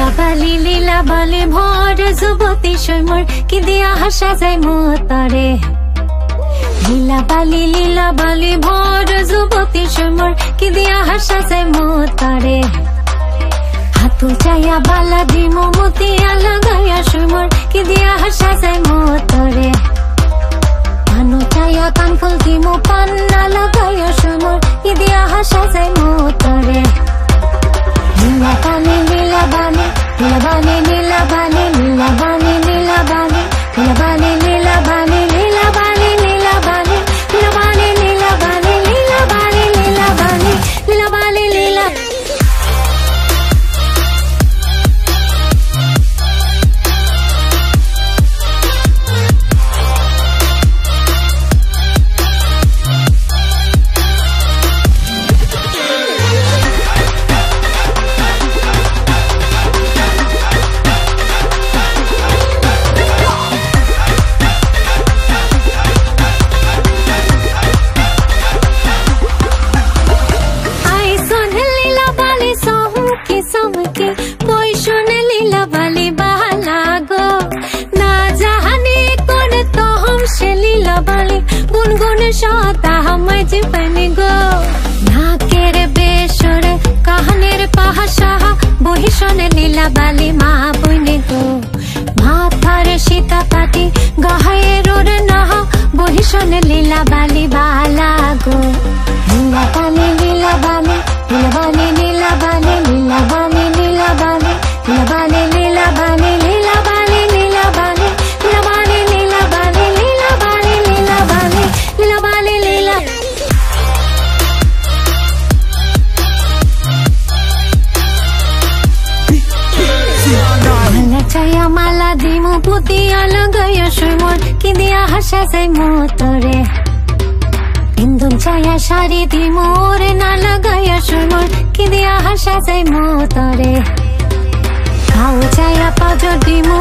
লীলা বালে ভর যুবতী সৈমর কি দিয়া হাসা যায় মতরে? লীলাবালি লীলা বালি, ভর যুবতী সৈমর কি দিয়া হাসা যায় মতরে? হাতু চাইয়া বালা দিমতি মতিয়া সতা মজ বন গো নাকের বেসর কাহানের বহিষণ লীলা বালি মা বনে গো। মাথার সীতা পাটি মালা দিমু পুতিয়া লাগাইয়া সুমন কি দিয়া হাসা যাই মোতরে ইন্দুন চাইয়া শাড়ি দিমু, ওরে না লাগাইয়া সুমন কি দিয়া হাসা যাই মোতরে খাও ছায়া পাজর দিমু